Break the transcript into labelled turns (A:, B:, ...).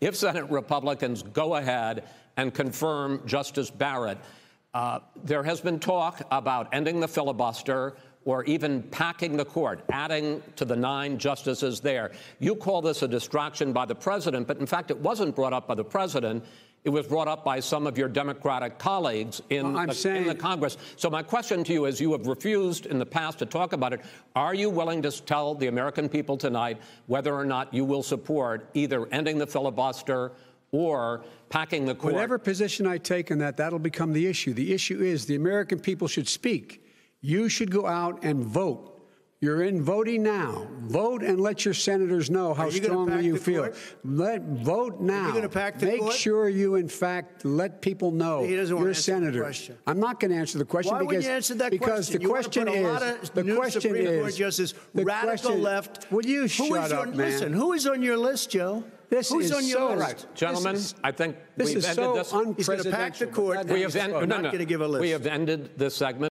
A: if Senate Republicans go ahead and confirm Justice Barrett, uh, there has been talk about ending the filibuster or even packing the court, adding to the nine justices there. You call this a distraction by the president, but in fact, it wasn't brought up by the president. It was brought up by some of your Democratic colleagues in,
B: Well, I'm
A: the,
B: saying-
A: in the Congress. So my question to you is, you have refused in the past to talk about it. Are you willing to tell the American people tonight whether or not you will support either ending the filibuster or packing the court?
B: Whatever position I take on that, that'll become the issue. The issue is the American people should speak. You should go out and vote. You're in voting now. Vote and let your senators know how
C: you
B: strongly you feel.
C: court?
B: Let vote now.
C: gonna pack the
B: Make
C: court?
B: sure you, in fact, let people know
C: He doesn't wanna
B: you're a
C: answer the
B: senator.
C: question.
B: I'm not going to answer the question
C: Why
B: because
C: wouldn't you answer that
B: because
C: question?
B: the
C: You wanna
B: question
C: a
B: is
C: lot of
B: the
C: new
B: question
C: Supreme
B: is
C: Court justice,
B: the
C: radical
B: question-
C: left.
B: Will you shut
C: is
B: up,
C: on,
B: man?
C: Listen, who is on your list, Joe?
B: This
C: Who's
B: is
C: on your
B: so
C: list?
B: right.
A: Gentlemen,
B: This is-
A: I think
B: This
A: we've
B: is
A: ended
B: so
A: this.
C: He's gonna pack the court.
A: We
B: is
A: have, end,
C: I'm
A: no,
C: not
A: no.
C: gonna give a list.
A: we have ended this segment.